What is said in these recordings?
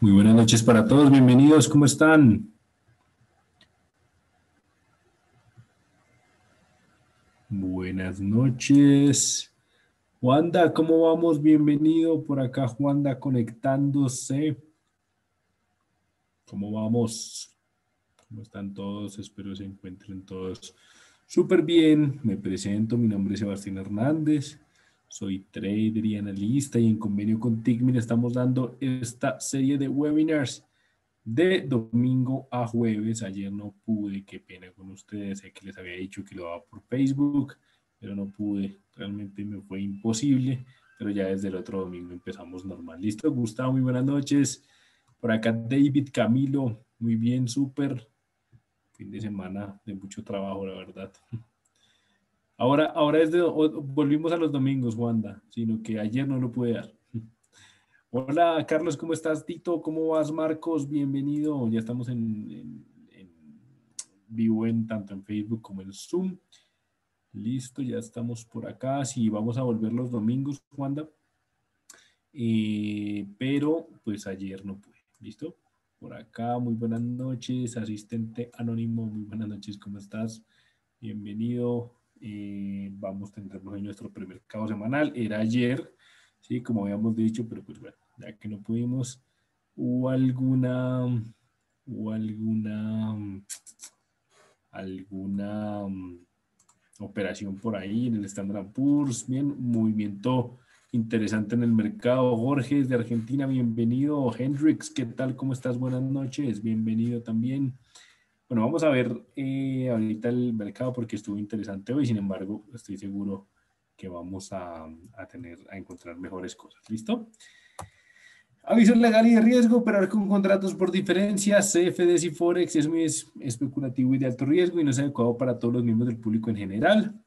Muy buenas noches para todos, bienvenidos, ¿cómo están? Buenas noches. Juanda, ¿cómo vamos? Bienvenido por acá, Juanda, conectándose. ¿Cómo vamos? ¿Cómo están todos? Espero se encuentren todos súper bien. Me presento, mi nombre es Sebastián Hernández. Soy trader y analista y en convenio con Tigmin estamos dando esta serie de webinars de domingo a jueves. Ayer no pude, qué pena con ustedes. Sé que les había dicho que lo daba por Facebook, pero no pude. Realmente me fue imposible, pero ya desde el otro domingo empezamos normal. Listo, Gustavo, muy buenas noches. Por acá David Camilo, muy bien, súper. Fin de semana de mucho trabajo, la verdad. Ahora, ahora volvimos a los domingos, Wanda, sino que ayer no lo pude dar. Hola, Carlos, ¿cómo estás? Tito, ¿cómo vas? Marcos, bienvenido. Ya estamos en, vivo en tanto en Facebook como en Zoom. Listo, ya estamos por acá. Sí, vamos a volver los domingos, Wanda. Eh, pero pues ayer no pude. ¿Listo? Por acá, muy buenas noches, asistente anónimo, muy buenas noches, ¿cómo estás? Bienvenido. Eh, vamos, tendremos nuestro primer cabo semanal. Era ayer, sí, como habíamos dicho, pero pues bueno, ya que no pudimos, hubo alguna, hubo alguna, alguna um, operación por ahí en el Standard Poor's, bien, movimiento interesante en el mercado. Jorge de Argentina, bienvenido. Hendrix, ¿qué tal? ¿Cómo estás? Buenas noches, bienvenido también. Bueno, vamos a ver eh, ahorita el mercado porque estuvo interesante hoy, sin embargo, estoy seguro que vamos a, tener, a encontrar mejores cosas. ¿Listo? Aviso legal y de riesgo, operar con contratos por diferencia, CFDs y Forex es muy especulativo y de alto riesgo y no es adecuado para todos los miembros del público en general,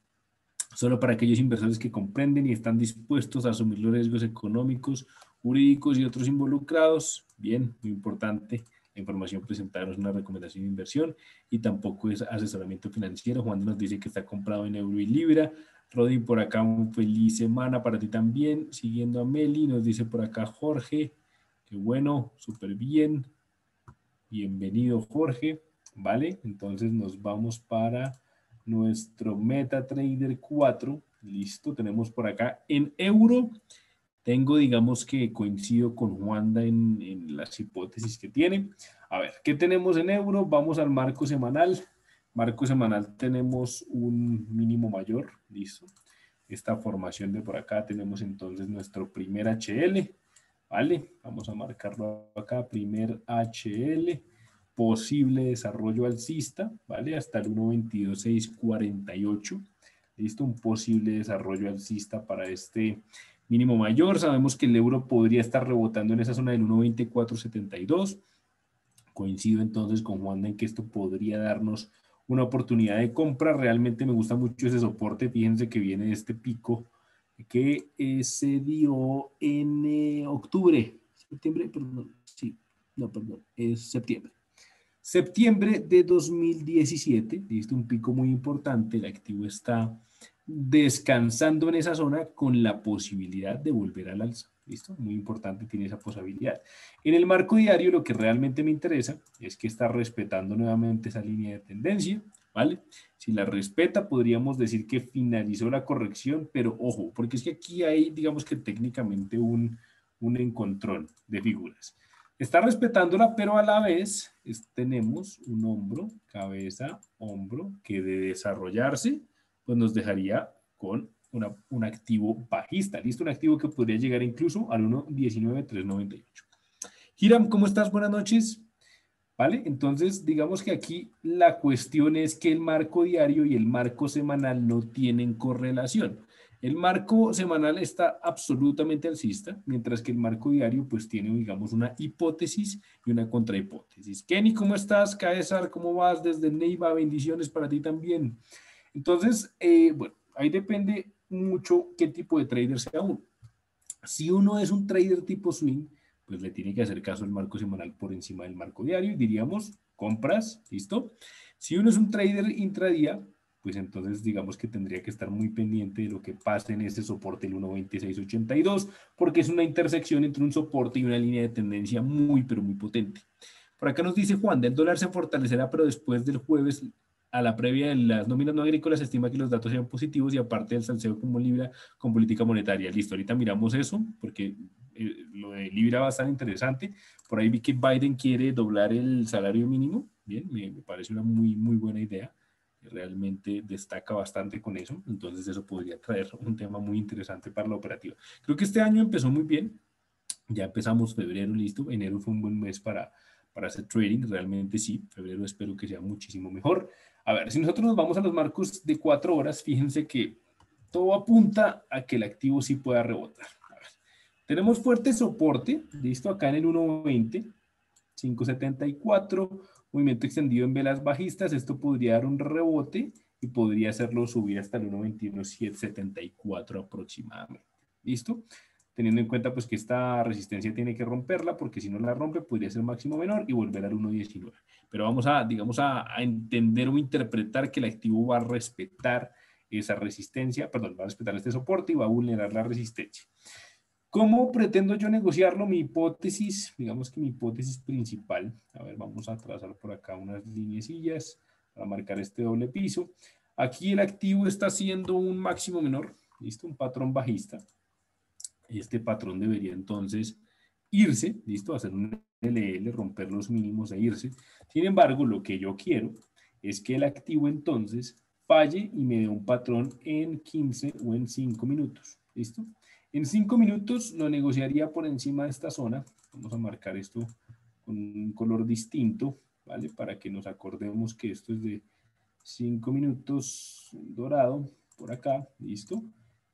solo para aquellos inversores que comprenden y están dispuestos a asumir los riesgos económicos, jurídicos y otros involucrados. Bien, muy importante información presentada una recomendación de inversión y tampoco es asesoramiento financiero. Juan nos dice que está comprado en euro y libra. Rodi, por acá, un feliz semana para ti también. Siguiendo a Meli, nos dice por acá Jorge. Qué bueno, súper bien. Bienvenido, Jorge. Vale, entonces nos vamos para nuestro MetaTrader 4. Listo, tenemos por acá en euro. Tengo, digamos que coincido con Juanda en, las hipótesis que tiene. A ver, ¿qué tenemos en euro? Vamos al marco semanal. Marco semanal tenemos un mínimo mayor, listo. Esta formación de por acá tenemos entonces nuestro primer HL, ¿vale? Vamos a marcarlo acá, primer HL, posible desarrollo alcista, ¿vale? Hasta el 1.22.648, listo, un posible desarrollo alcista para este mínimo mayor. Sabemos que el euro podría estar rebotando en esa zona del 1.2472. Coincido entonces con Juan en que esto podría darnos una oportunidad de compra. Realmente me gusta mucho ese soporte. Fíjense que viene este pico que eh, se dio en eh, octubre, septiembre, perdón, sí, no, perdón, es septiembre. Septiembre de 2017, viste un pico muy importante, el activo está descansando en esa zona con la posibilidad de volver al alza. ¿Listo? Muy importante, tiene esa posibilidad. En el marco diario, lo que realmente me interesa es que está respetando nuevamente esa línea de tendencia, ¿vale? Si la respeta, podríamos decir que finalizó la corrección, pero ojo, porque es que aquí hay, digamos que técnicamente un, un encontrón de figuras. Está respetándola, pero a la vez tenemos un hombro, cabeza, hombro, que de desarrollarse, pues nos dejaría con un activo bajista. ¿Listo? Un activo que podría llegar incluso al 1.19398. Hiram, ¿cómo estás? Buenas noches. ¿Vale? Entonces, digamos que aquí la cuestión es que el marco diario y el marco semanal no tienen correlación. El marco semanal está absolutamente alcista, mientras que el marco diario pues tiene, digamos, una hipótesis y una contrahipótesis. Kenny, ¿cómo estás? Caesar, ¿cómo vas? Desde Neiva, bendiciones para ti también. Entonces, eh, bueno, ahí depende mucho qué tipo de trader sea uno. Si uno es un trader tipo swing, pues le tiene que hacer caso al marco semanal por encima del marco diario y diríamos compras, ¿listo? Si uno es un trader intradía, pues entonces digamos que tendría que estar muy pendiente de lo que pase en ese soporte el 1.2682, porque es una intersección entre un soporte y una línea de tendencia muy, pero muy potente. Por acá nos dice Juan, del dólar se fortalecerá, pero después del jueves a la previa de las nóminas no agrícolas se estima que los datos sean positivos y aparte del salseo como Libra con política monetaria. Listo, ahorita miramos eso porque eh, lo de Libra va a estar interesante. Por ahí vi que Biden quiere doblar el salario mínimo. Bien, me, me parece una muy, muy buena idea. Realmente destaca bastante con eso. Entonces eso podría traer un tema muy interesante para la operativa. Creo que este año empezó muy bien. Ya empezamos febrero, listo. Enero fue un buen mes para, para hacer trading. Realmente sí. Febrero espero que sea muchísimo mejor. A ver, si nosotros nos vamos a los marcos de cuatro horas, fíjense que todo apunta a que el activo sí pueda rebotar. tenemos fuerte soporte, listo, acá en el 1.20, 5.74, movimiento extendido en velas bajistas, esto podría dar un rebote y podría hacerlo subir hasta el 1.21.774 aproximadamente. ¿Listo? Teniendo en cuenta pues que esta resistencia tiene que romperla porque si no la rompe podría ser máximo menor y volver al 1.19 pero vamos a, digamos, a, entender o interpretar que el activo va a respetar esa resistencia, perdón, va a respetar este soporte y va a vulnerar la resistencia. ¿Cómo pretendo yo negociarlo? Mi hipótesis, digamos que mi hipótesis principal, a ver, vamos a trazar por acá unas linecillas para marcar este doble piso. Aquí el activo está haciendo un máximo menor, ¿listo? Un patrón bajista. Este patrón debería entonces irse, ¿listo? Hacer un LL, romper los mínimos e irse. Sin embargo, lo que yo quiero es que el activo entonces falle y me dé un patrón en 15 o en 5 minutos. ¿Listo? En 5 minutos lo negociaría por encima de esta zona. Vamos a marcar esto con un color distinto, ¿vale? Para que nos acordemos que esto es de 5 minutos dorado por acá. ¿Listo?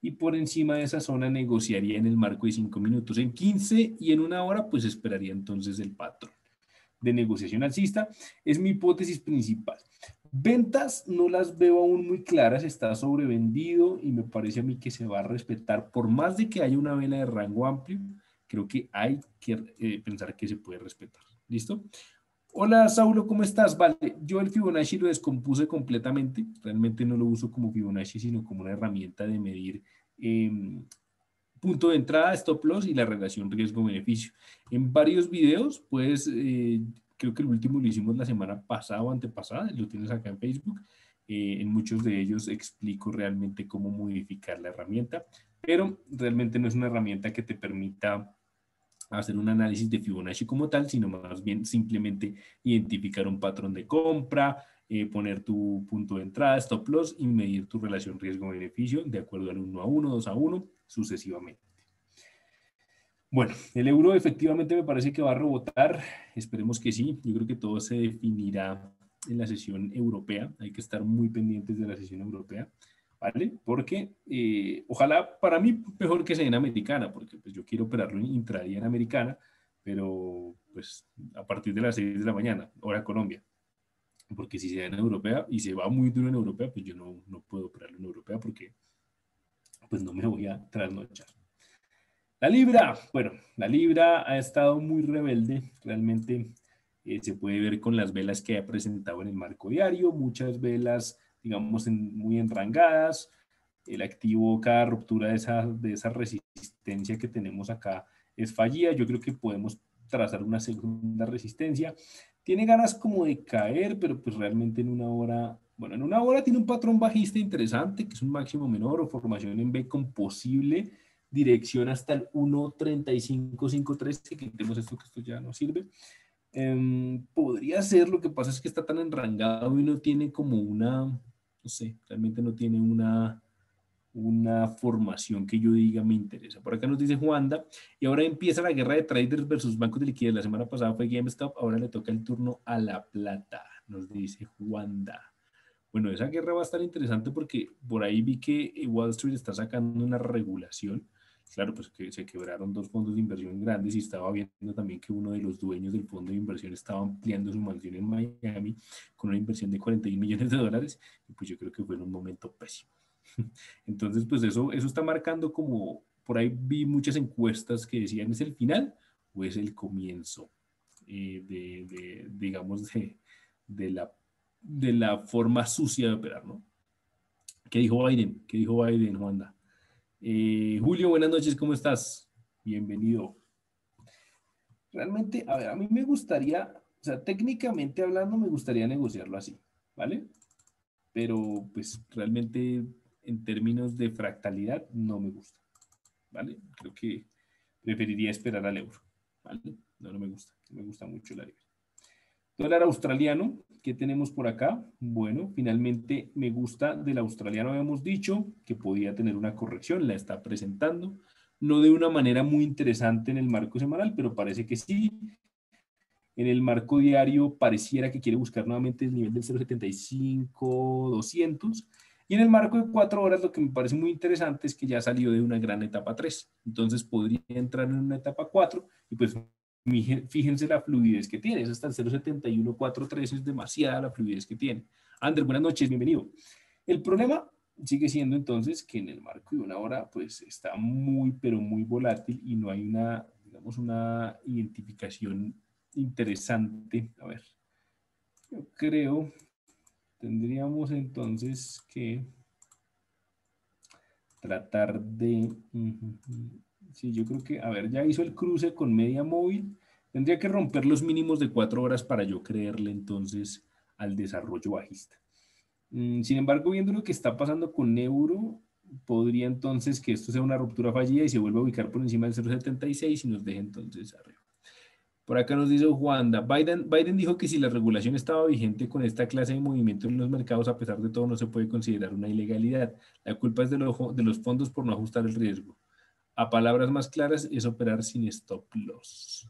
Y por encima de esa zona negociaría en el marco de 5 minutos. En 15 y en una hora, pues esperaría entonces el patrón de negociación alcista. Es mi hipótesis principal. Ventas no las veo aún muy claras, está sobrevendido y me parece a mí que se va a respetar. Por más de que haya una vela de rango amplio, creo que hay que eh, pensar que se puede respetar. ¿Listo? Hola Saulo, ¿cómo estás? Vale, yo el Fibonacci lo descompuse completamente, realmente no lo uso como Fibonacci, sino como una herramienta de medir em, punto de entrada, stop loss y la relación riesgo-beneficio. En varios videos, pues eh, creo que el último lo hicimos la semana pasada o antepasada, lo tienes acá en Facebook. Eh, en muchos de ellos explico realmente cómo modificar la herramienta, pero realmente no es una herramienta que te permita hacer un análisis de Fibonacci como tal, sino más bien simplemente identificar un patrón de compra, eh, poner tu punto de entrada, stop loss y medir tu relación riesgo-beneficio de acuerdo al 1 a 1, 2 a 1, sucesivamente. Bueno, el euro efectivamente me parece que va a rebotar, esperemos que sí, yo creo que todo se definirá en la sesión europea, hay que estar muy pendientes de la sesión europea. ¿Vale? Porque eh, ojalá para mí mejor que sea en americana, porque pues yo quiero operarlo en intradía en americana, pero pues a partir de las 6 de la mañana, hora Colombia. Porque si se da en europea y se va muy duro en europea, pues yo no, no puedo operarlo en europea porque pues no me voy a trasnochar. La libra, bueno, la libra ha estado muy rebelde, realmente eh, se puede ver con las velas que ha presentado en el marco diario, muchas velas digamos, muy enrangadas. El activo, cada ruptura de esa, de esa resistencia que tenemos acá es fallida. Yo creo que podemos trazar una segunda resistencia. Tiene ganas como de caer, pero pues realmente en una hora, bueno, en una hora tiene un patrón bajista interesante, que es un máximo menor o formación en B con posible dirección hasta el 1.3553, que quitemos esto que esto ya no sirve. Em, podría ser, lo que pasa es que está tan enrangado y no tiene como una, no sé, realmente no tiene una, una formación que yo diga me interesa. Por acá nos dice Juanda, y ahora empieza la guerra de traders versus bancos de liquidez. La semana pasada fue GameStop, ahora le toca el turno a la plata, nos dice Juanda. Bueno, esa guerra va a estar interesante porque por ahí vi que Wall Street está sacando una regulación. Claro, pues que se quebraron dos fondos de inversión grandes y estaba viendo también que uno de los dueños del fondo de inversión estaba ampliando su mansión en Miami con una inversión de 41 millones de dólares y pues yo creo que fue en un momento pésimo. Entonces, pues eso, eso está marcando como, por ahí vi muchas encuestas que decían, ¿es el final o es el comienzo eh, de, digamos, de, de, la, de la forma sucia de operar, ¿no? ¿Qué dijo Biden? ¿Qué dijo Biden, Juanda? Eh, Julio, buenas noches, ¿cómo estás? Bienvenido. Realmente, a ver, a mí me gustaría, o sea, técnicamente hablando, me gustaría negociarlo así, ¿vale? Pero, pues, realmente, en términos de fractalidad, no me gusta, ¿vale? Creo que preferiría esperar al euro, ¿vale? No, no me gusta, no me gusta mucho la libra. Dólar australiano, ¿qué tenemos por acá? Bueno, finalmente me gusta del australiano, habíamos dicho que podía tener una corrección, la está presentando, no de una manera muy interesante en el marco semanal, pero parece que sí. En el marco diario pareciera que quiere buscar nuevamente el nivel del 0.75, 200. Y en el marco de cuatro horas lo que me parece muy interesante es que ya salió de una gran etapa 3. Entonces podría entrar en una etapa 4 y pues Fíjense la fluidez que tiene, es hasta el 0.7143, es demasiada la fluidez que tiene. Ander, buenas noches, bienvenido. El problema sigue siendo entonces que en el marco de una hora pues está muy, pero muy volátil y no hay una, digamos, una identificación interesante. A ver, yo creo, tendríamos entonces que tratar de... Sí, yo creo que, a ver, ya hizo el cruce con media móvil. Tendría que romper los mínimos de cuatro horas para yo creerle entonces al desarrollo bajista. Mm, sin embargo, viendo lo que está pasando con euro, podría entonces que esto sea una ruptura fallida y se vuelva a ubicar por encima del 0,76 y nos deje entonces arriba. Por acá nos dice Juanda, Biden, Biden dijo que si la regulación estaba vigente con esta clase de movimiento en los mercados, a pesar de todo no se puede considerar una ilegalidad. La culpa es de, de los fondos por no ajustar el riesgo a palabras más claras, es operar sin stop loss.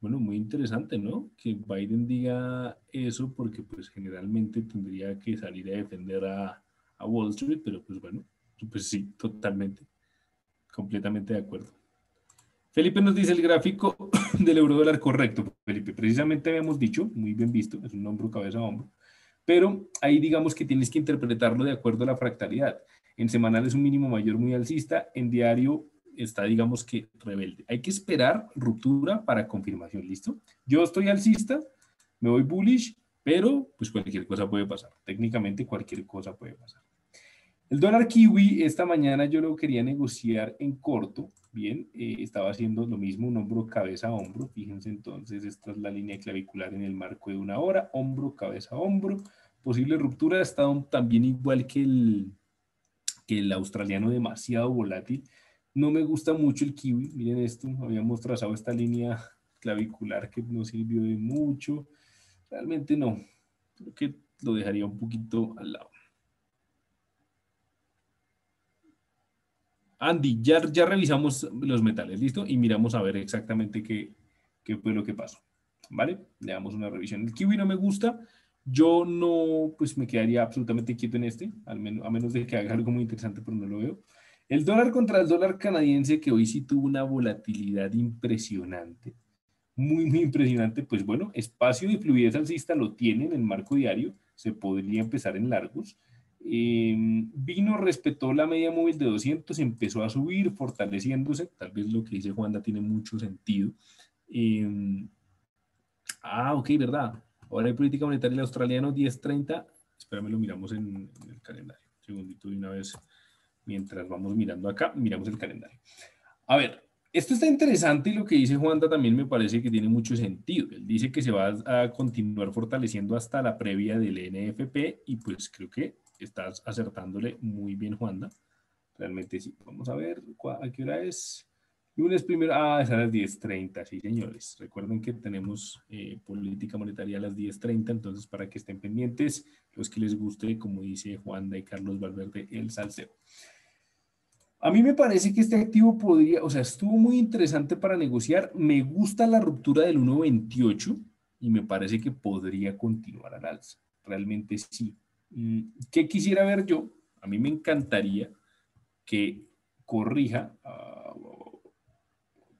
Bueno, muy interesante, ¿no? Que Biden diga eso porque pues generalmente tendría que salir a defender a, Wall Street, pero pues bueno, pues sí, totalmente, completamente de acuerdo. Felipe nos dice el gráfico del euro dólar correcto. Felipe, precisamente habíamos dicho, muy bien visto, es un hombro, cabeza, hombro, pero ahí digamos que tienes que interpretarlo de acuerdo a la fractalidad. En semanal es un mínimo mayor muy alcista, en diario está, digamos que, rebelde. Hay que esperar ruptura para confirmación, ¿listo? Yo estoy alcista, me voy bullish, pero pues cualquier cosa puede pasar. Técnicamente cualquier cosa puede pasar. El dólar kiwi esta mañana yo lo quería negociar en corto, bien, eh, estaba haciendo lo mismo, un hombro, cabeza, hombro, fíjense entonces, esta es la línea clavicular en el marco de una hora, hombro, cabeza, hombro, posible ruptura, ha estado también igual que el, que el australiano demasiado volátil, no me gusta mucho el kiwi. Miren esto, habíamos trazado esta línea clavicular que no sirvió de mucho. Realmente no. Creo que lo dejaría un poquito al lado. Andy, ya, ya revisamos los metales, ¿listo? Y miramos a ver exactamente qué, qué fue lo que pasó. ¿Vale? Le damos una revisión. El kiwi no me gusta. Yo no, pues me quedaría absolutamente quieto en este, al menos, a menos de que haga algo muy interesante, pero no lo veo. El dólar contra el dólar canadiense, que hoy sí tuvo una volatilidad impresionante, muy, muy impresionante, pues bueno, espacio de fluidez alcista lo tiene en el marco diario, se podría empezar en largos. Em, vino, respetó la media móvil de 200, empezó a subir, fortaleciéndose, tal vez lo que dice Juanda tiene mucho sentido. Em, ah, ok, verdad. Ahora hay política monetaria el australiano 1030. Espérame, lo miramos en, en el calendario. Un segundito de una vez mientras vamos mirando acá, miramos el calendario. A ver, esto está interesante y lo que dice Juanda también me parece que tiene mucho sentido. Él dice que se va a continuar fortaleciendo hasta la previa del NFP y pues creo que estás acertándole muy bien, Juanda. Realmente sí. Vamos a ver a qué hora es. Lunes primero, ah, es a las 10.30, sí señores. Recuerden que tenemos eh, política monetaria a las 10.30, entonces para que estén pendientes, los que les guste, como dice Juanda y Carlos Valverde, el salseo. A mí me parece que este activo podría, o sea, estuvo muy interesante para negociar. Me gusta la ruptura del 1.28 y me parece que podría continuar al alza. Realmente sí. Mm, ¿Qué quisiera ver yo? A mí me encantaría que corrija, uh,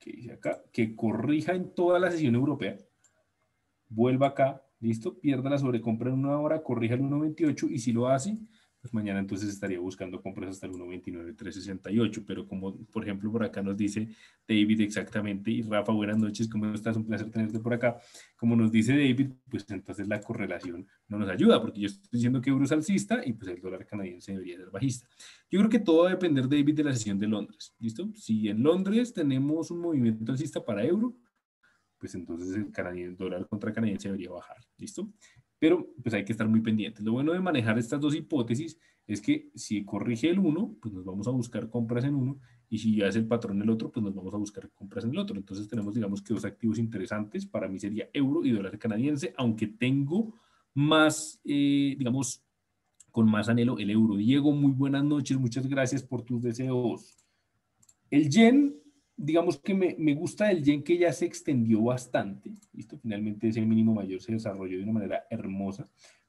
dice acá? Que corrija en toda la sesión europea, vuelva acá, listo, pierda la sobrecompra en una hora, corrija el 1.28 y si lo hace, pues mañana entonces estaría buscando compras hasta el 1.29.368, pero como por ejemplo por acá nos dice David exactamente, y Rafa, buenas noches, ¿cómo estás? Un placer tenerte por acá. Como nos dice David, pues entonces la correlación no nos ayuda, porque yo estoy diciendo que euro es alcista y pues el dólar canadiense debería ser bajista. Yo creo que todo va a depender, David, de la sesión de Londres, ¿listo? Si en Londres tenemos un movimiento alcista para euro, pues entonces el canadiense, dólar contra canadiense debería bajar, ¿listo? Pero pues hay que estar muy pendientes. Lo bueno de manejar estas dos hipótesis es que si corrige el uno, pues nos vamos a buscar compras en uno, y si hace el patrón el otro, pues nos vamos a buscar compras en el otro. Entonces tenemos, digamos que dos activos interesantes, para mí sería euro y dólar canadiense, aunque tengo más, eh, digamos, con más anhelo el euro. Diego, muy buenas noches, muchas gracias por tus deseos. El yen digamos que me, me, gusta el yen que ya se extendió bastante, ¿listo? Finalmente ese mínimo mayor se desarrolló de una manera hermosa,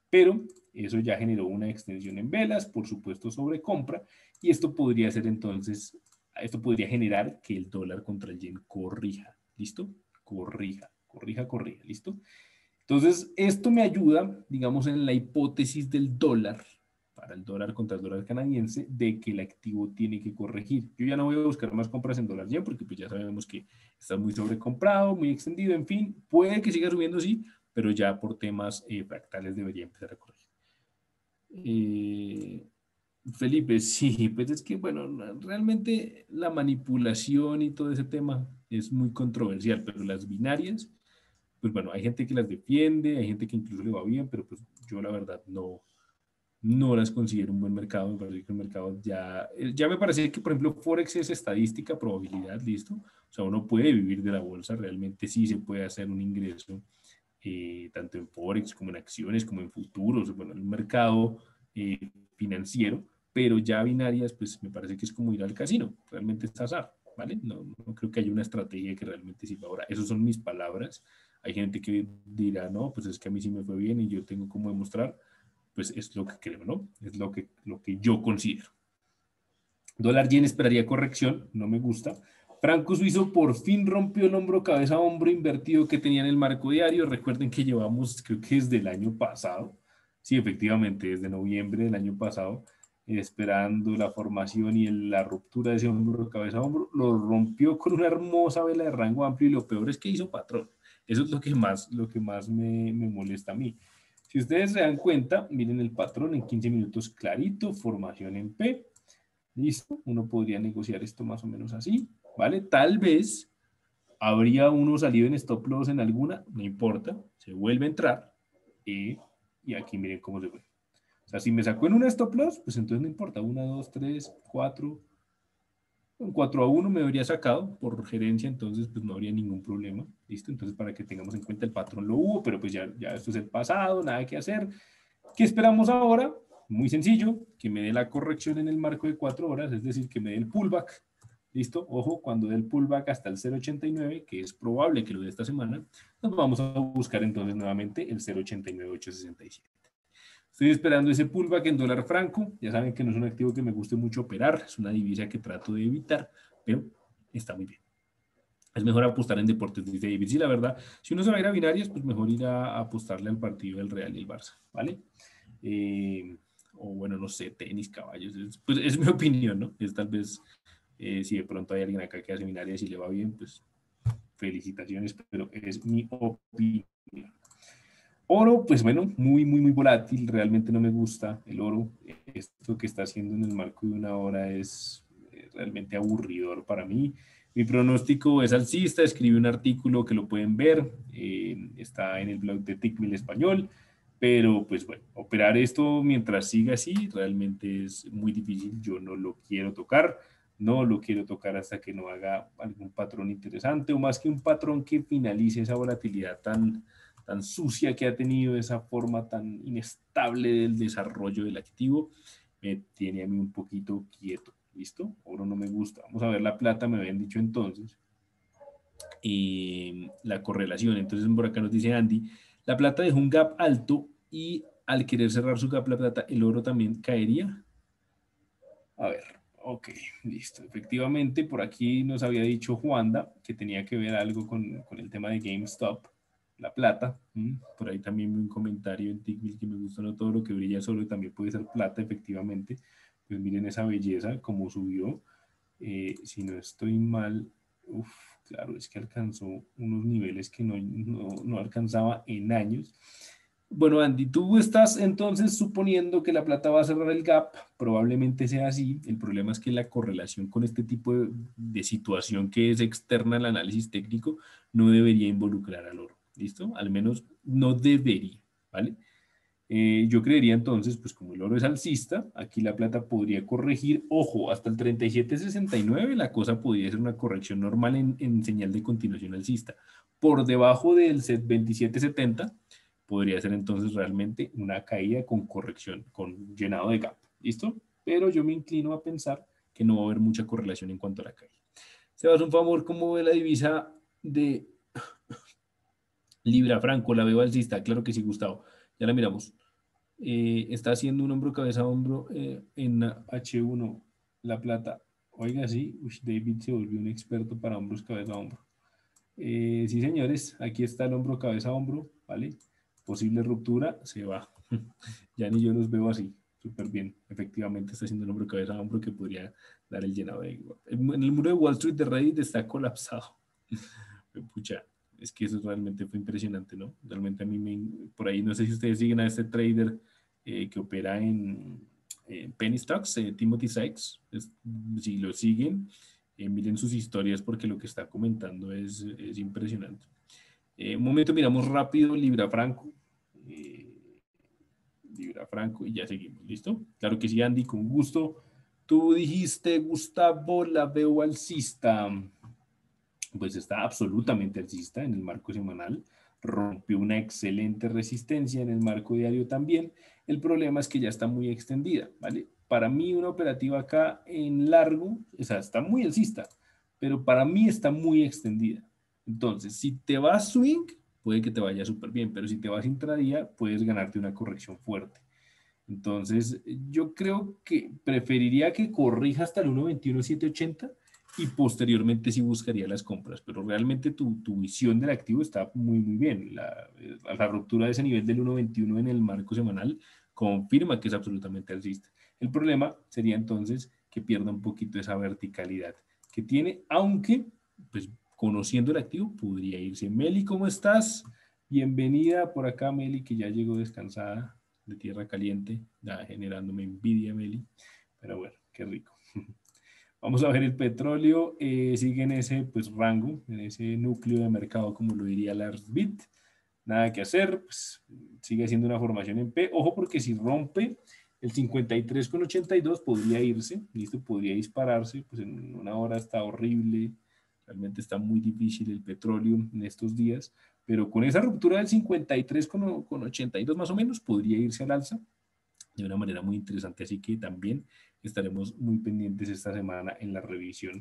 pero eso ya generó una extensión en velas, por supuesto sobre compra, y esto podría ser entonces, esto podría generar que el dólar contra el yen corrija, ¿listo? Corrija, corrija, corrija, ¿listo? Entonces, esto me ayuda, digamos, en la hipótesis del dólar, para el dólar contra el dólar canadiense de que el activo tiene que corregir. Yo ya no voy a buscar más compras en dólar yen porque pues ya sabemos que está muy sobrecomprado, muy extendido, en fin, puede que siga subiendo, sí, pero ya por temas eh, fractales debería empezar a corregir. Eh, Felipe, sí, pues es que, bueno, realmente la manipulación y todo ese tema es muy controversial, pero las binarias, pues bueno, hay gente que las defiende, hay gente que incluso le va bien, pero pues yo la verdad no, no las considero un buen mercado, me parece que el mercado ya, eh, ya me parece que, por ejemplo, Forex es estadística, probabilidad, listo, o sea, uno puede vivir de la bolsa, realmente sí se puede hacer un ingreso, eh, tanto en Forex como en acciones, como en futuros, bueno, el mercado eh, financiero, pero ya binarias, pues me parece que es como ir al casino, realmente es azar, ¿vale? No, no creo que haya una estrategia que realmente sirva. Ahora, esas son mis palabras, hay gente que dirá, no, pues es que a mí sí me fue bien y yo tengo como demostrar, pues es lo que creo, ¿no? Es lo que, lo que yo considero. Dólar yen esperaría corrección, no me gusta. Franco Suizo por fin rompió el hombro cabeza hombro invertido que tenía en el marco diario. Recuerden que llevamos, creo que desde el año pasado, sí, efectivamente, desde noviembre del año pasado, esperando la formación y la ruptura de ese hombro cabeza hombro. Lo rompió con una hermosa vela de rango amplio y lo peor es que hizo patrón. Eso es lo que más, lo que más me, me molesta a mí. Si ustedes se dan cuenta, miren el patrón en 15 minutos clarito, formación en P. Listo, uno podría negociar esto más o menos así, ¿vale? Tal vez habría uno salido en stop loss en alguna, no importa, se vuelve a entrar y, y aquí miren cómo se ve. O sea, si me sacó en una stop loss, pues entonces no importa, una, dos, tres, cuatro, un 4 a 1 me habría sacado por gerencia, entonces pues no habría ningún problema. ¿Listo? Entonces para que tengamos en cuenta el patrón lo hubo, pero pues ya, ya esto es el pasado, nada que hacer. ¿Qué esperamos ahora? Muy sencillo, que me dé la corrección en el marco de 4 horas, es decir, que me dé el pullback. ¿Listo? Ojo, cuando dé el pullback hasta el 0.89, que es probable que lo dé esta semana, nos vamos a buscar entonces nuevamente el 0.89867. Estoy esperando ese pullback en dólar franco. Ya saben que no es un activo que me guste mucho operar, es una divisa que trato de evitar, pero está muy bien. Es mejor apostar en deportes, dice David. Sí, la verdad, si uno se va a ir a binarias, pues mejor ir a, apostarle al partido del Real y el Barça, ¿vale? Eh, o bueno, no sé, tenis, caballos. Es, pues es mi opinión, ¿no? Es tal vez, eh, si de pronto hay alguien acá que hace binarias y le va bien, pues felicitaciones, pero es mi opinión. Oro, pues bueno, muy, muy, muy volátil. Realmente no me gusta el oro. Esto que está haciendo en el marco de una hora es eh, realmente aburridor para mí. Mi pronóstico es alcista. Escribí un artículo que lo pueden ver. Eh, está en el blog de Tickmill Español. Pero pues bueno, operar esto mientras siga así realmente es muy difícil. Yo no lo quiero tocar. No lo quiero tocar hasta que no haga algún patrón interesante o más que un patrón que finalice esa volatilidad tan tan sucia que ha tenido, esa forma tan inestable del desarrollo del activo, me tiene a mí un poquito quieto. ¿Listo? Oro no me gusta. Vamos a ver la plata, me habían dicho entonces. Y la correlación. Entonces, por acá nos dice Andy, la plata dejó un gap alto y al querer cerrar su gap la plata, el oro también caería. A ver, ok, listo. Efectivamente, por aquí nos había dicho Juanda que tenía que ver algo con, con el tema de GameStop. La plata. Por ahí también un comentario en TikTok que me gusta, no todo lo que brilla solo también puede ser plata, efectivamente. Pues miren esa belleza, como subió. Eh, si no estoy mal, uf, claro, es que alcanzó unos niveles que no, no, no alcanzaba en años. Bueno, Andy, tú estás entonces suponiendo que la plata va a cerrar el gap, probablemente sea así. El problema es que la correlación con este tipo de, situación que es externa al análisis técnico no debería involucrar al oro. ¿Listo? Al menos no debería, ¿vale? Eh, yo creería entonces, pues como el oro es alcista, aquí la plata podría corregir, ojo, hasta el 37.69 la cosa podría ser una corrección normal en, en señal de continuación alcista. Por debajo del 27.70 podría ser entonces realmente una caída con corrección, con llenado de gap. ¿Listo? Pero yo me inclino a pensar que no va a haber mucha correlación en cuanto a la caída. Se va a hacer un favor, ¿cómo ve la divisa de Libra Franco? La veo alcista, claro que sí, Gustavo. Ya la miramos. Eh, está haciendo un hombro cabeza a hombro eh, en H1 la plata. Oiga, sí, David se volvió un experto para hombros cabeza a hombro. Eh, sí, señores, aquí está el hombro cabeza a hombro, ¿vale? posible ruptura, se va. ya ni yo los veo así, súper bien. Efectivamente está haciendo el hombro cabeza a hombro que podría dar el llenado de... En el muro de Wall Street de Reddit está colapsado. Pucha, es que eso realmente fue impresionante, ¿no? Realmente a mí me... Por ahí, no sé si ustedes siguen a este trader eh, que opera en, Penny Stocks, eh, Timothy Sykes. si lo siguen, eh, miren sus historias porque lo que está comentando es, es impresionante. Eh, un momento, miramos rápido Libra Franco. Eh, Libra Franco y ya seguimos. ¿Listo? Claro que sí, Andy, con gusto. Tú dijiste, Gustavo, la veo alcista. Pues está absolutamente alcista en el marco semanal. Rompió una excelente resistencia en el marco diario también. El problema es que ya está muy extendida, ¿vale? Para mí una operativa acá en largo, o sea, está muy alcista, pero para mí está muy extendida. Entonces, si te vas swing, puede que te vaya súper bien, pero si te vas intradía, puedes ganarte una corrección fuerte. Entonces, yo creo que preferiría que corrija hasta el 1.21.780 y posteriormente sí buscaría las compras, pero realmente tu, visión del activo está muy, muy bien. La, la ruptura de ese nivel del 1.21 en el marco semanal confirma que es absolutamente alcista. El problema sería entonces que pierda un poquito esa verticalidad que tiene, aunque pues conociendo el activo, podría irse. Meli, ¿cómo estás? Bienvenida por acá, Meli, que ya llegó descansada de tierra caliente, ya generándome envidia, Meli. Pero bueno, qué rico. Vamos a ver el petróleo, eh, sigue en ese pues, rango, en ese núcleo de mercado, como lo diría Lars Bit. Nada que hacer, pues, sigue siendo una formación en P. Ojo porque si rompe el 53,82 podría irse, listo, podría dispararse, pues en una hora está horrible, Realmente está muy difícil el petróleo en estos días, pero con esa ruptura del 53 con, 82 más o menos podría irse al alza de una manera muy interesante. Así que también estaremos muy pendientes esta semana en la revisión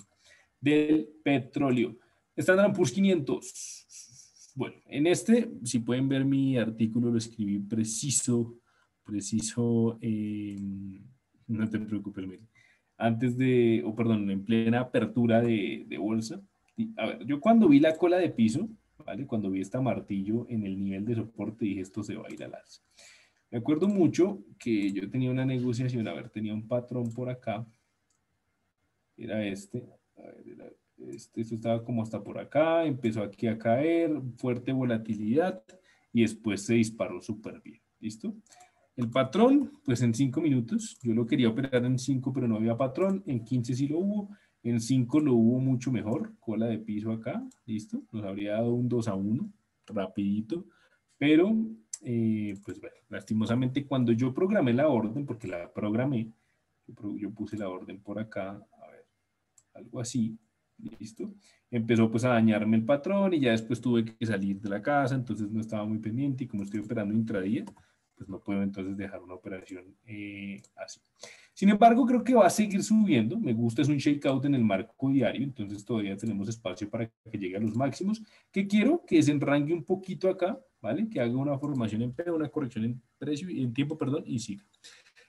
del petróleo. Standard Poor's 500. Bueno, en este, si pueden ver mi artículo, lo escribí preciso, preciso, eh, no te preocupes, antes de, o perdón, en plena apertura de, de bolsa, a ver, yo cuando vi la cola de piso, ¿vale? Cuando vi esta martillo en el nivel de soporte, dije, esto se va a ir al alza. Me acuerdo mucho que yo tenía una negociación, a ver, tenía un patrón por acá, era este, a ver, era este, esto estaba como hasta por acá, empezó aquí a caer, fuerte volatilidad, y después se disparó súper bien, ¿listo? El patrón, pues en 5 minutos, yo lo quería operar en 5, pero no había patrón, en 15 sí lo hubo, en 5 lo hubo mucho mejor, cola de piso acá, listo, nos habría dado un 2 a 1, rapidito, pero pues bueno, lastimosamente cuando yo programé la orden, porque la programé, yo, puse la orden por acá, a ver, algo así, listo, empezó pues a dañarme el patrón y ya después tuve que salir de la casa, entonces no estaba muy pendiente y como estoy operando intradía, pues no puedo entonces dejar una operación eh, así. Sin embargo, creo que va a seguir subiendo. Me gusta, es un shakeout en el marco diario, entonces todavía tenemos espacio para que llegue a los máximos. Que quiero que se enrangue un poquito acá, ¿vale? Que haga una formación en P, una corrección en precio, en tiempo, perdón, y siga.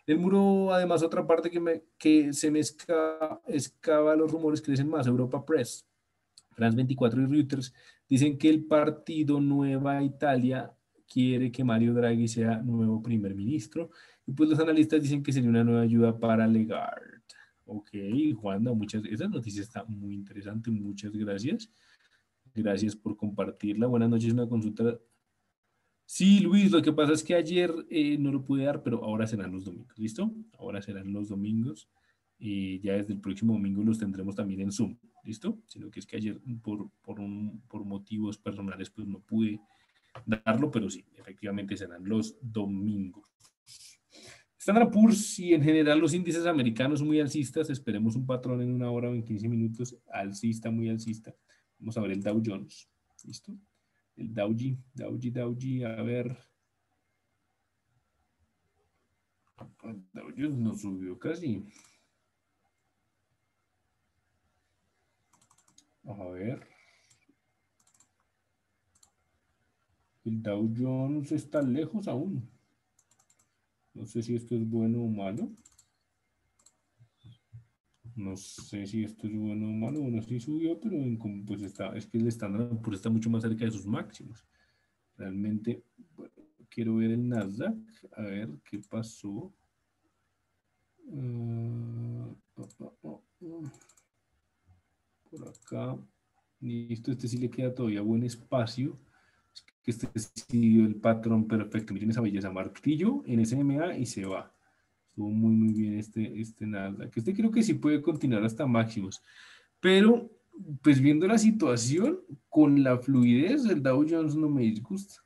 El muro, además, otra parte que, me, que se me escava, los rumores crecen más, Europa Press, France 24 y Reuters Dicen que el partido Nueva Italia quiere que Mario Draghi sea nuevo primer ministro. Y pues los analistas dicen que sería una nueva ayuda para Legard. Ok, Juanda, muchas, esa noticia está muy interesante, muchas gracias. Gracias por compartirla. Buenas noches, una consulta. Sí, Luis, lo que pasa es que ayer eh, no lo pude dar, pero ahora serán los domingos, ¿listo? Ahora serán los domingos y ya desde el próximo domingo los tendremos también en Zoom, ¿listo? Sino que es que ayer por, por, por motivos personales pues no pude darlo, pero sí, efectivamente serán los domingos. Standard Poor's y en general los índices americanos muy alcistas, esperemos un patrón en una hora o en 15 minutos, alcista, muy alcista. Vamos a ver el Dow Jones, ¿listo? El Dow G, Dow G, Dow G, a ver. El Dow Jones no subió casi. A ver. El Dow Jones está lejos aún. No sé si esto es bueno o malo. No sé si esto es bueno o malo. Bueno, sí subió, pero pues está, es que el estándar pues está mucho más cerca de sus máximos. Realmente, bueno, quiero ver el Nasdaq, a ver qué pasó. Ah, ah, ah, Por acá. Listo, este sí le queda todavía buen espacio que este siguió el patrón perfecto. Miren esa belleza, martillo en SMA y se va. Estuvo muy, muy bien este, este Que Este creo que sí puede continuar hasta máximos. Pero, pues viendo la situación, con la fluidez, el Dow Jones no me disgusta.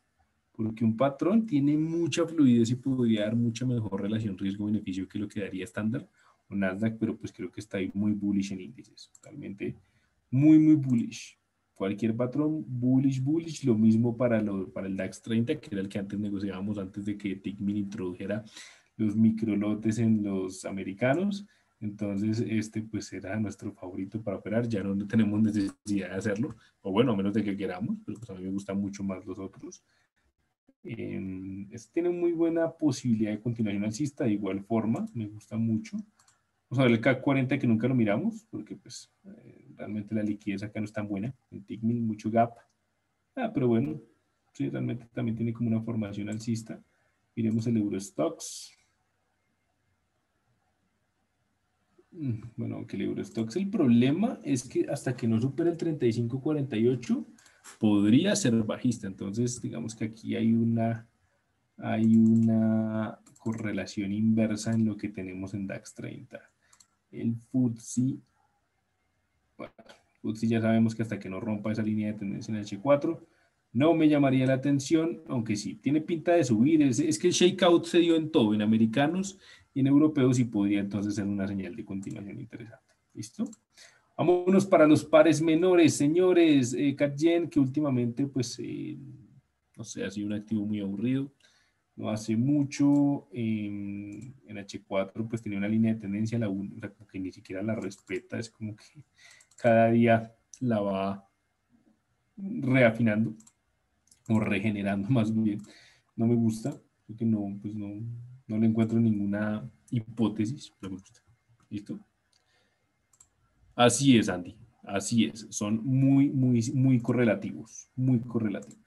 Porque un patrón tiene mucha fluidez y podría dar mucha mejor relación riesgo-beneficio que lo que daría estándar o Nasdaq, pero pues creo que está ahí muy bullish en índices. Totalmente muy, muy bullish cualquier patrón bullish, bullish, lo mismo para, lo, para el DAX 30, que era el que antes negociábamos antes de que Tickmin introdujera los microlotes en los americanos. Entonces, este pues era nuestro favorito para operar. Ya no tenemos necesidad de hacerlo, o bueno, a menos de que queramos, pero pues a mí me gustan mucho más los otros. Eh, este tiene muy buena posibilidad de continuación alcista, de igual forma, me gusta mucho. Vamos a ver el K40 que nunca lo miramos, porque pues eh, realmente la liquidez acá no es tan buena. En Tickmin mucho gap. Ah, pero bueno, sí, realmente también tiene como una formación alcista. Miremos el Eurostox. Mm, bueno, aunque el Eurostox, el problema es que hasta que no supere el 35.48 podría ser bajista. Entonces, digamos que aquí hay una, hay una correlación inversa en lo que tenemos en DAX 30 el FTSE. Bueno, ya sabemos que hasta que no rompa esa línea de tendencia en el H4, no me llamaría la atención, aunque sí, tiene pinta de subir. Es, es que el shakeout se dio en todo, en americanos y en europeos, y podría entonces ser una señal de continuación interesante. ¿Listo? Vámonos para los pares menores, señores. Eh, que últimamente, pues, eh, no sé, ha sido un activo muy aburrido no hace mucho en, H4 pues tenía una línea de tendencia, la o sea, como que ni siquiera la respeta, es como que cada día la va reafinando o regenerando más bien. No me gusta, porque no, pues no, no le encuentro ninguna hipótesis, pero me gusta. ¿Listo? Así es, Andy. Así es. Son muy, muy, muy correlativos. Muy correlativos.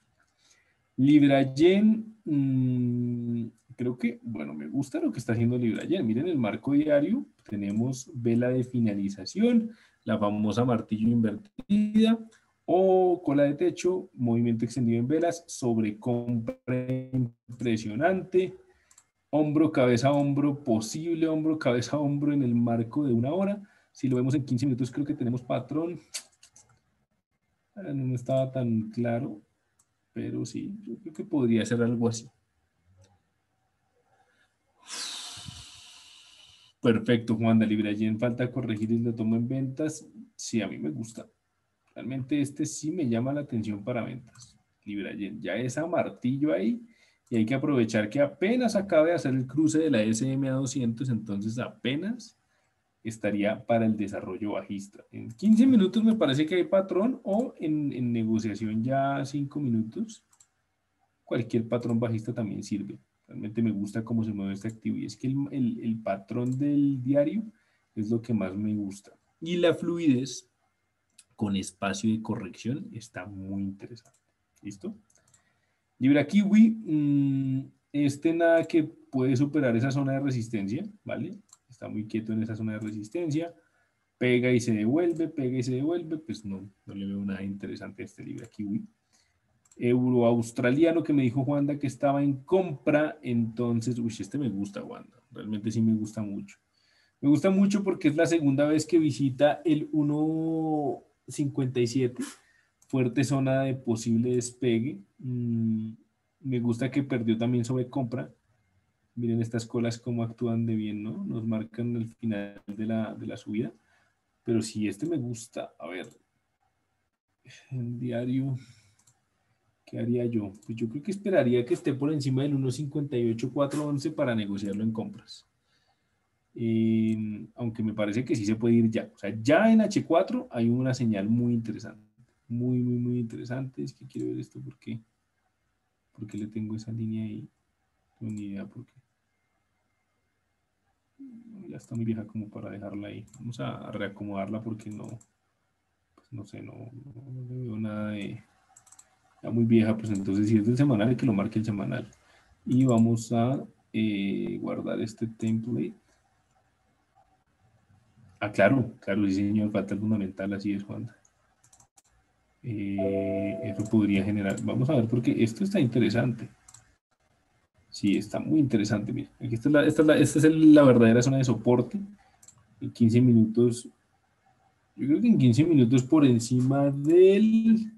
Libra Yen, mm, creo que, bueno, me gusta lo que está haciendo Libra Yen. Miren el marco diario, tenemos vela de finalización, la famosa martillo invertida o cola de techo, movimiento extendido en velas, sobre compra impresionante, hombro, cabeza, hombro, posible hombro, cabeza, hombro en el marco de una hora. Si lo vemos en 15 minutos, creo que tenemos patrón. Ah, no estaba tan claro pero sí, yo creo que podría ser algo así. Perfecto, Juan de Libre. En falta corregir el tomo en ventas. Sí, a mí me gusta. Realmente este sí me llama la atención para ventas. Libre Ya es a martillo ahí y hay que aprovechar que apenas acabe de hacer el cruce de la SMA 200, entonces apenas estaría para el desarrollo bajista. En 15 minutos me parece que hay patrón o en, negociación ya 5 minutos. Cualquier patrón bajista también sirve. Realmente me gusta cómo se mueve este activo y es que el, el patrón del diario es lo que más me gusta. Y la fluidez con espacio de corrección está muy interesante. ¿Listo? Libra Kiwi, mm, este nada que puede superar esa zona de resistencia, ¿vale? Está muy quieto en esa zona de resistencia, pega y se devuelve, pega y se devuelve, pues no, no le veo nada interesante a este Libra Kiwi. Euro australiano que me dijo Wanda que estaba en compra, entonces, uy, este me gusta, Wanda, realmente sí me gusta mucho. Me gusta mucho porque es la segunda vez que visita el 1.57, fuerte zona de posible despegue. Mm, me gusta que perdió también sobre compra. Miren estas colas cómo actúan de bien, ¿no? Nos marcan el final de la, de la subida. Pero si este me gusta, a ver, diario, ¿qué haría yo? Pues yo creo que esperaría que esté por encima del 1.58.411 para negociarlo en compras aunque me parece que sí se puede ir ya. O sea, ya en H4 hay una señal muy interesante. Muy, muy, muy interesante. Es que quiero ver esto porque, porque le tengo esa línea ahí. No tengo ni idea por qué. Ya está muy vieja como para dejarla ahí. Vamos a reacomodarla porque no, pues no sé, no, veo nada de... Ya muy vieja, pues entonces si es del semanal, que lo marque el semanal. Y vamos a eh, guardar este template. Ah, claro, claro, sí, señor, falta el fundamental, así es, Juan. Eh, eso podría generar, vamos a ver, porque esto está interesante. Sí, está muy interesante. Mira, aquí esta es la, esta es la, verdadera zona de soporte. En 15 minutos, yo creo que en 15 minutos por encima del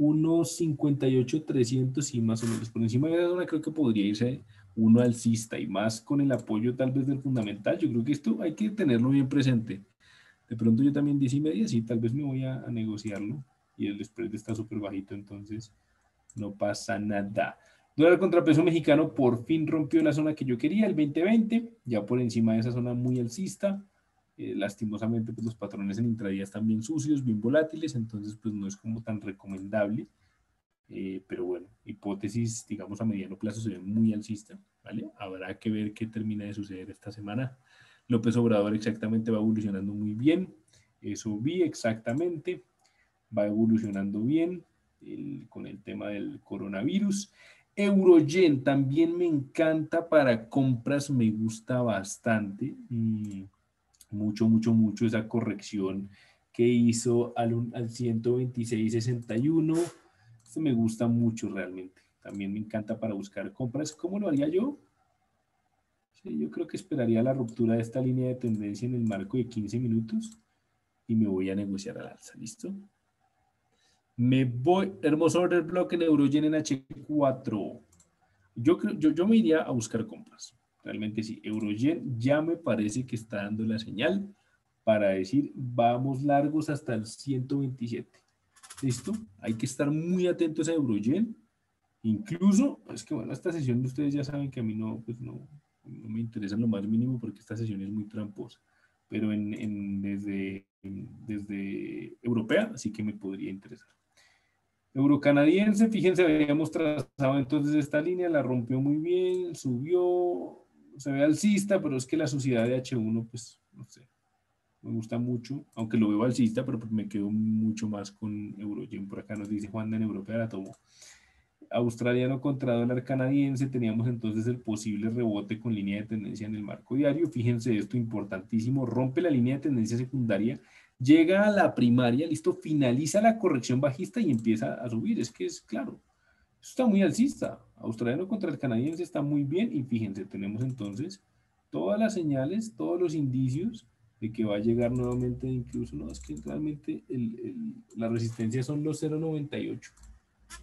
1.58.300 y más o menos. Por encima de la zona creo que podría irse uno alcista y más con el apoyo tal vez del fundamental, yo creo que esto hay que tenerlo bien presente. De pronto yo también 10 y media, sí, tal vez me voy a, negociarlo y el spread está súper bajito, entonces no pasa nada. Dólar contra peso mexicano por fin rompió la zona que yo quería, el 2020, ya por encima de esa zona muy alcista. Eh, lastimosamente, pues los patrones en intradía están bien sucios, bien volátiles, entonces pues no es como tan recomendable. Eh, pero bueno, hipótesis, digamos, a mediano plazo se ve muy alcista, ¿vale? Habrá que ver qué termina de suceder esta semana. López Obrador exactamente va evolucionando muy bien, eso vi exactamente, va evolucionando bien con el tema del coronavirus. Eurogen también me encanta para compras, me gusta bastante, mm, mucho, mucho, mucho esa corrección que hizo al, al 126.61 este me gusta mucho realmente. También me encanta para buscar compras. ¿Cómo lo haría yo? yo creo que esperaría la ruptura de esta línea de tendencia en el marco de 15 minutos y me voy a negociar al alza. ¿Listo? Me voy, hermoso order block en Eurogen en H4. Yo, yo, yo me iría a buscar compras. Realmente sí. Eurogen ya me parece que está dando la señal para decir vamos largos hasta el 127. ¿Listo? Hay que estar muy atentos a Eurogen. Incluso, es que bueno, esta sesión de ustedes ya saben que a mí no, pues no, no me interesa lo más mínimo porque esta sesión es muy tramposa. Pero en, en desde, desde europea, así que me podría interesar. Eurocanadiense, fíjense, habíamos trazado entonces esta línea, la rompió muy bien, subió, se ve alcista, pero es que la sociedad de H1, pues, no sé, me gusta mucho, aunque lo veo alcista, pero me quedo mucho más con Eurogen. Por acá nos dice Juan en Europea la tomó. Australiano contra dólar canadiense, teníamos entonces el posible rebote con línea de tendencia en el marco diario. Fíjense esto importantísimo, rompe la línea de tendencia secundaria, llega a la primaria, listo, finaliza la corrección bajista y empieza a subir. Es que es claro, está muy alcista. Australiano contra el canadiense está muy bien y fíjense, tenemos entonces todas las señales, todos los indicios de que va a llegar nuevamente, incluso, no, es que realmente la resistencia son los 0.98.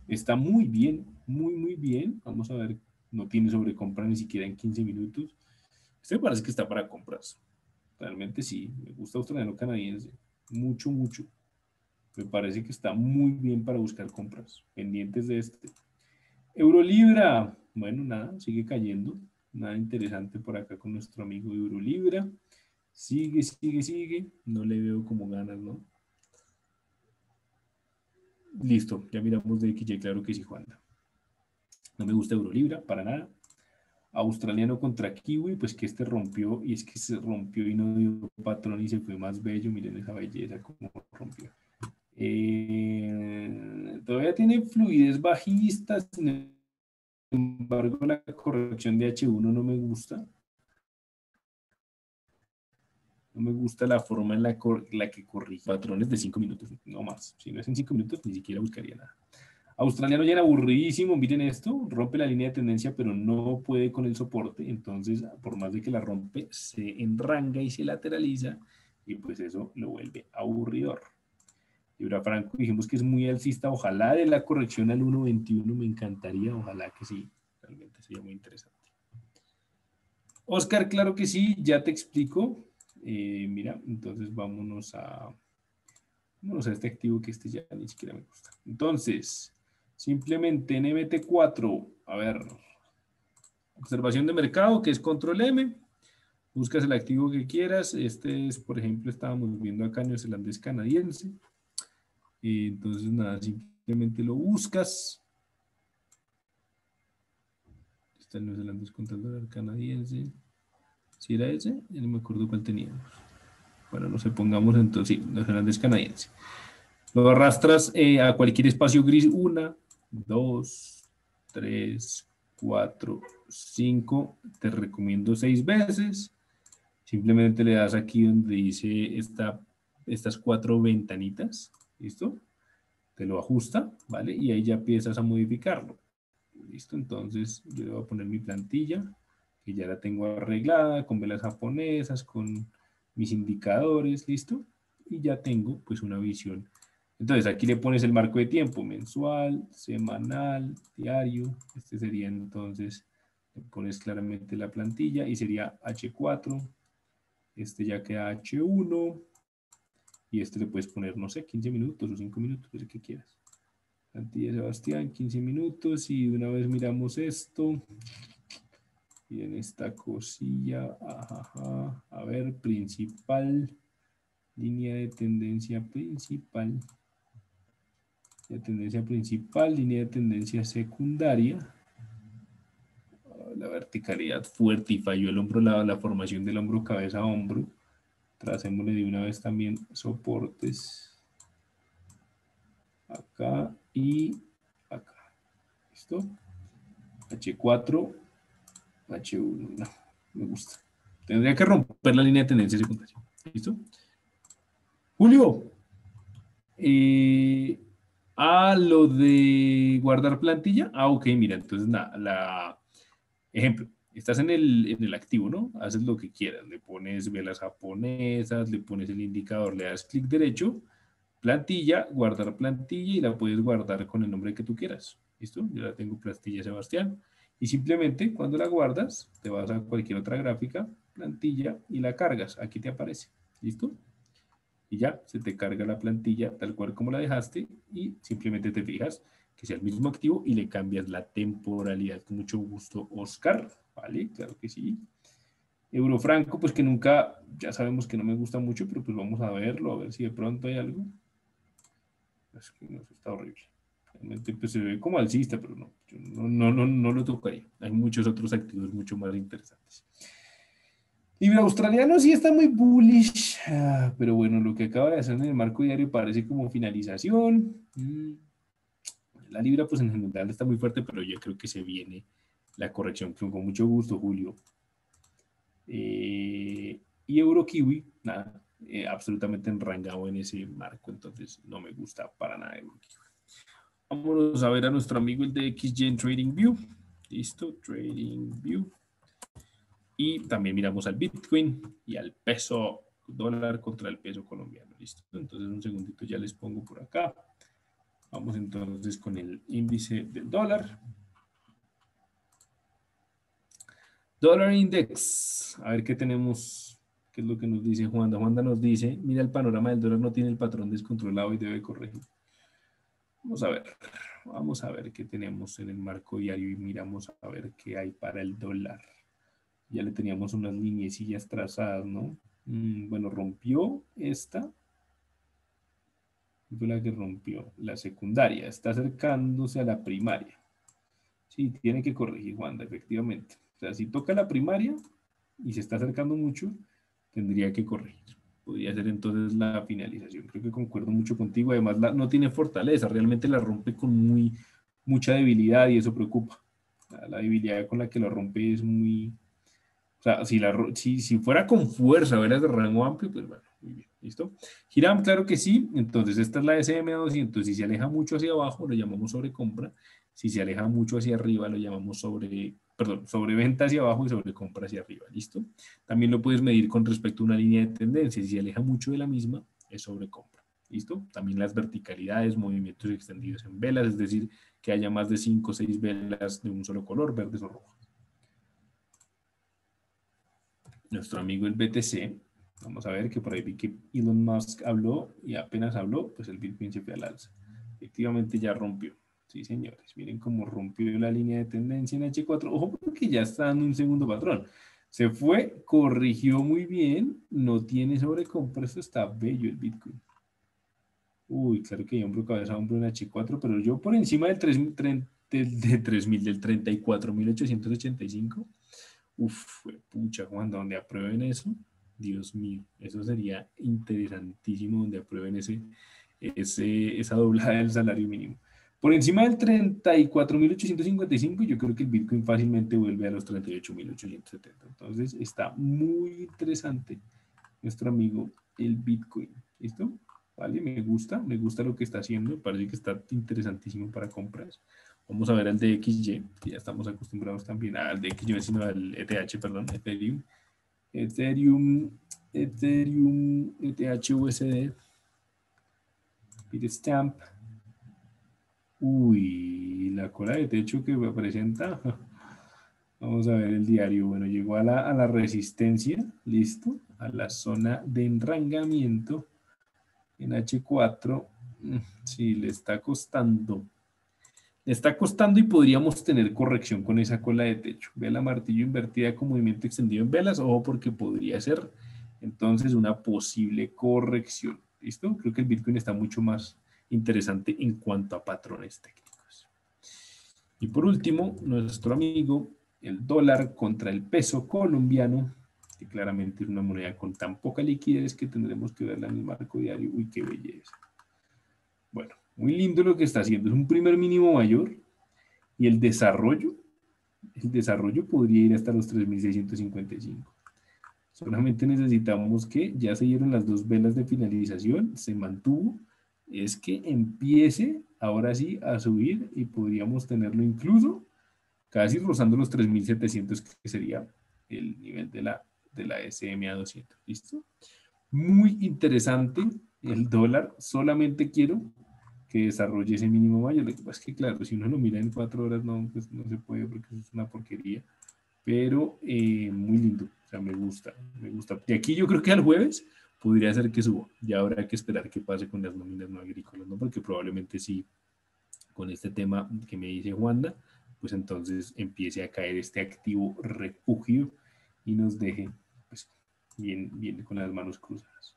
Está muy bien, muy, muy bien. Vamos a ver, no tiene sobrecompra ni siquiera en 15 minutos. Este me parece que está para compras. Realmente sí, me gusta australiano canadiense. Mucho, mucho. Me parece que está muy bien para buscar compras. Pendientes de este. Eurolibra. Bueno, nada, sigue cayendo. Nada interesante por acá con nuestro amigo Eurolibra. Sigue, sigue, sigue. No le veo como ganas, ¿no? Listo, ya miramos de XY, claro que sí, Juan. No me gusta Eurolibra, para nada. australiano contra kiwi, pues que este rompió y es que se rompió y no dio patrón y se fue más bello. Miren esa belleza como rompió. Eh, todavía tiene fluidez bajista, sin embargo la corrección de H1 no me gusta. No me gusta la forma en la, la que corrige patrones de 5 minutos, no más. Si no es en 5 minutos, ni siquiera buscaría nada. Australiano ya era aburridísimo, miren esto, rompe la línea de tendencia, pero no puede con el soporte, entonces por más de que la rompe, se enranga y se lateraliza, y pues eso lo vuelve aburridor. Libra Franco dijimos que es muy alcista, ojalá de la corrección al 1.21, me encantaría, ojalá que sí, realmente sería muy interesante. Oscar, claro que sí, ya te explico. Eh, mira, entonces vámonos a, vámonos a este activo que este ya ni siquiera me gusta. Entonces, Simplemente en MT4, a ver, observación de mercado, que es control M. Buscas el activo que quieras. Este es, por ejemplo, estábamos viendo acá neozelandés canadiense. Y entonces, nada, simplemente lo buscas. Está el neozelandés contra el dólar canadiense. Si era ese, ya no me acuerdo cuál teníamos. Bueno, no se pongamos entonces, sí, neozelandés canadiense. Lo arrastras eh, a cualquier espacio gris, una, 2, 3, 4, 5. Te recomiendo 6 veces. Simplemente le das aquí donde dice esta, estas cuatro ventanitas. ¿Listo? Te lo ajusta, ¿vale? Y ahí ya empiezas a modificarlo. ¿Listo? Entonces yo le voy a poner mi plantilla, que ya la tengo arreglada, con velas japonesas, con mis indicadores, ¿listo? Y ya tengo pues una visión entonces aquí le pones el marco de tiempo, mensual, semanal, diario. Este sería entonces, le pones claramente la plantilla y sería H4. Este ya queda H1. Y este le puedes poner, no sé, 15 minutos o 5 minutos, el que quieras. Plantilla Sebastián, 15 minutos. Y una vez miramos esto. en esta cosilla. A ver, principal. Línea de tendencia principal de tendencia principal, línea de tendencia secundaria, la verticalidad fuerte y falló el hombro, la, la formación del hombro, cabeza, hombro. Tracémosle de una vez también soportes acá y acá. ¿Listo? H4, H1, no, me gusta. Tendría que romper la línea de tendencia secundaria. ¿Listo? Julio, eh, a lo de guardar plantilla. Ah, ok, mira, entonces nada, la, ejemplo, estás en el, en el activo, ¿no? Haces lo que quieras, le pones velas japonesas, le pones el indicador, le das clic derecho, plantilla, guardar plantilla y la puedes guardar con el nombre que tú quieras. ¿Listo? Yo la tengo plantilla Sebastián. Y simplemente cuando la guardas, te vas a cualquier otra gráfica, plantilla y la cargas. Aquí te aparece. ¿Listo? y ya se te carga la plantilla tal cual como la dejaste y simplemente te fijas que sea el mismo activo y le cambias la temporalidad. Con mucho gusto, Oscar. Vale, claro que sí. Eurofranco, pues que nunca, ya sabemos que no me gusta mucho, pero pues vamos a verlo, a ver si de pronto hay algo. Es que no, está horrible. Realmente pues se ve como alcista, pero no, no, no, no, no lo tocaría. Hay muchos otros activos mucho más interesantes. Libra australiano sí está muy bullish, ah, pero bueno, lo que acaba de hacer en el marco diario parece como finalización. Mm. La libra pues en general está muy fuerte, pero yo creo que se viene la corrección con mucho gusto, Julio. Eh, y Euro Kiwi, nada, eh, absolutamente enrangado en ese marco, entonces no me gusta para nada Euro Kiwi. Vámonos a ver a nuestro amigo el de XGen Trading View. Listo, Trading View. Y también miramos al Bitcoin y al peso dólar contra el peso colombiano. Listo. Entonces, un segundito ya les pongo por acá. Vamos entonces con el índice del dólar. Dólar Index. A ver qué tenemos. ¿Qué es lo que nos dice Juanda? Juanda nos dice, mira el panorama del dólar no tiene el patrón descontrolado y debe corregir. Vamos a ver. Vamos a ver qué tenemos en el marco diario y miramos a ver qué hay para el dólar ya le teníamos unas lineecillas trazadas, ¿no? Mm, bueno, rompió esta. Fue la que rompió. La secundaria. Está acercándose a la primaria. Sí, tiene que corregir, Wanda, efectivamente. O sea, si toca la primaria y se está acercando mucho, tendría que corregir. Podría ser entonces la finalización. Creo que concuerdo mucho contigo. Además, no tiene fortaleza, realmente la rompe con muy, mucha debilidad y eso preocupa. La, debilidad con la que la rompe es muy... O sea, si, la, si, si fuera con fuerza, veras de rango amplio, pues bueno, muy bien. ¿Listo? Giram, claro que sí. Entonces, esta es la SM200. Si se aleja mucho hacia abajo, lo llamamos sobrecompra. Si se aleja mucho hacia arriba, lo llamamos sobre, perdón, sobre venta hacia abajo y sobre compra hacia arriba. ¿Listo? También lo puedes medir con respecto a una línea de tendencia. Si se aleja mucho de la misma, es sobre compra. ¿Listo? También las verticalidades, movimientos extendidos en velas, es decir, que haya más de 5 o 6 velas de un solo color, verdes o rojas. Nuestro amigo el BTC Vamos a ver que por ahí vi que Elon Musk habló y apenas habló, pues el Bitcoin se fue al alza. Efectivamente ya rompió. Sí, señores, miren cómo rompió la línea de tendencia en H4. Ojo, porque ya está dando un segundo patrón. Se fue, corrigió muy bien, no tiene sobrecompra, esto está bello el Bitcoin. Uy, claro que hay hombro, cabeza, hombro en H4, pero yo por encima del 3, del, de 3000, del 34.885. Uf, pucha, Juan, donde aprueben eso, Dios mío, eso sería interesantísimo donde aprueben ese, esa doblada del salario mínimo. Por encima del 34.855, yo creo que el Bitcoin fácilmente vuelve a los 38.870. Entonces está muy interesante nuestro amigo el Bitcoin. ¿Listo? Vale, me gusta, me gusta lo que está haciendo. Parece que está interesantísimo para compras. Vamos a ver al DXY, que ya estamos acostumbrados también al DXY, sino al ETH, perdón, Ethereum. Ethereum, Ethereum, ETHUSD, Bitstamp. Uy, la cola de techo que presenta. Vamos a ver el diario. Bueno, llegó a la, a la resistencia, listo, a la zona de enrangamiento en H4. Mm, sí, le está costando está costando y podríamos tener corrección con esa cola de techo. Vela martillo invertida con movimiento extendido en velas, ojo porque podría ser entonces una posible corrección. ¿Listo? Creo que el Bitcoin está mucho más interesante en cuanto a patrones técnicos. Y por último, nuestro amigo, el dólar contra el peso colombiano, que claramente es una moneda con tan poca liquidez que tendremos que verla en el marco diario. Uy, qué belleza. Bueno, muy lindo lo que está haciendo. Es un primer mínimo mayor y el desarrollo, el desarrollo podría ir hasta los 3.655. Solamente necesitamos que ya se dieron las dos velas de finalización, se mantuvo, es que empiece ahora sí a subir y podríamos tenerlo incluso casi rozando los 3.700 que sería el nivel de la, de la SMA 200. ¿Listo? Muy interesante el dólar. Solamente quiero que desarrolle ese mínimo mayor. Lo que pasa es que, claro, si uno lo mira en cuatro horas, no, pues no se puede porque eso es una porquería. Pero eh, muy lindo, o sea, me gusta, me gusta. Y aquí yo creo que al jueves podría ser que suba. Ya habrá que esperar qué pase con las nóminas no agrícolas, ¿no? Porque probablemente sí, con este tema que me dice Juanda, pues entonces empiece a caer este activo refugio y nos deje pues, bien, bien con las manos cruzadas.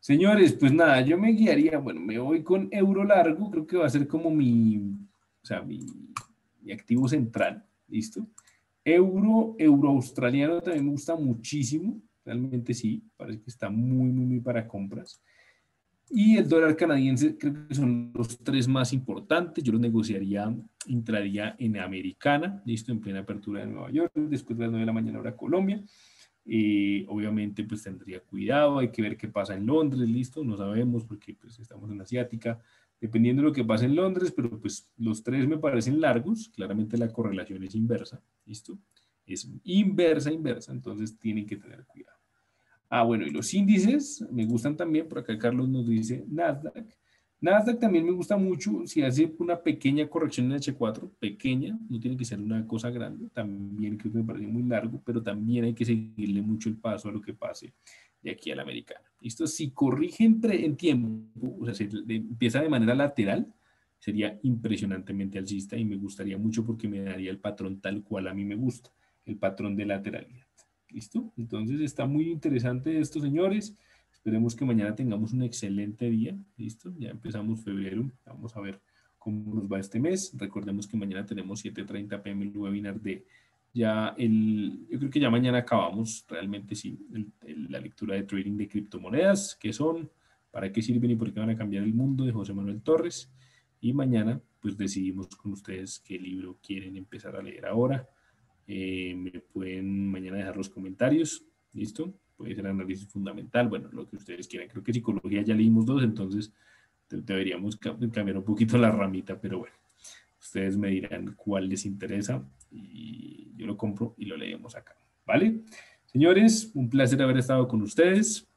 Señores, pues nada, yo me guiaría, bueno, me voy con euro largo, creo que va a ser como mi, o sea, mi, activo central, ¿listo? Euro, euro australiano también me gusta muchísimo, realmente sí, parece que está muy, muy, muy para compras. Y el dólar canadiense creo que son los tres más importantes. Yo los negociaría, entraría en americana, listo, en plena apertura de Nueva York, después de las 9 de la mañana hora Colombia. Eh, obviamente, pues tendría cuidado, hay que ver qué pasa en Londres, listo, no sabemos porque pues estamos en Asiática, dependiendo de lo que pase en Londres, pero pues los tres me parecen largos, claramente la correlación es inversa, listo, es inversa, inversa, entonces tienen que tener cuidado. Ah, bueno, y los índices me gustan también, por acá Carlos nos dice Nasdaq, Nasdaq también me gusta mucho si hace una pequeña corrección en H4, pequeña, no tiene que ser una cosa grande, también creo que me parece muy largo, pero también hay que seguirle mucho el paso a lo que pase de aquí al americano. Esto si corrige en, tiempo, o sea, si empieza de manera lateral, sería impresionantemente alcista y me gustaría mucho porque me daría el patrón tal cual a mí me gusta, el patrón de lateralidad. ¿Listo? Entonces está muy interesante esto, señores. Esperemos que mañana tengamos un excelente día. ¿Listo? Ya empezamos febrero. Vamos a ver cómo nos va este mes. Recordemos que mañana tenemos 7.30 pm el webinar de Ya el, yo creo que ya mañana acabamos realmente sí, la lectura de trading de criptomonedas, qué son, para qué sirven y por qué van a cambiar el mundo de José Manuel Torres. Y mañana pues decidimos con ustedes qué libro quieren empezar a leer ahora. Eh, me pueden mañana dejar los comentarios, ¿listo? Puede ser análisis fundamental, bueno, lo que ustedes quieran. Creo que psicología ya leímos dos, entonces deberíamos cambiar un poquito la ramita, pero bueno, ustedes me dirán cuál les interesa y yo lo compro y lo leemos acá, ¿vale? Señores, un placer haber estado con ustedes.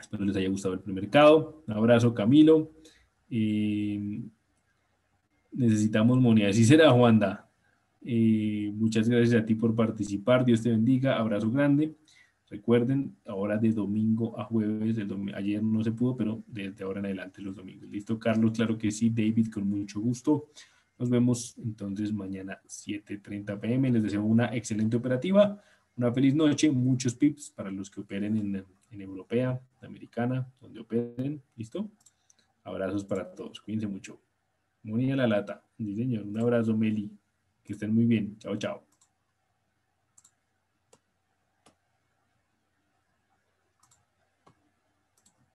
Espero les haya gustado el premercado. Un abrazo, Camilo. Eh, necesitamos moneda. Así será, Juanda. Eh, muchas gracias a ti por participar. Dios te bendiga. Abrazo grande. Recuerden, ahora de domingo a jueves, ayer no se pudo, pero desde ahora en adelante los domingos. ¿Listo, Carlos? Claro que sí, David, con mucho gusto. Nos vemos entonces mañana 7.30 pm. Les deseo una excelente operativa, una feliz noche, muchos pips para los que operen en, en europea, americana, donde operen. ¿Listo? Abrazos para todos. Cuídense mucho. Muy a la lata. Sí. Un abrazo, Meli. Que estén muy bien. Chao, chao.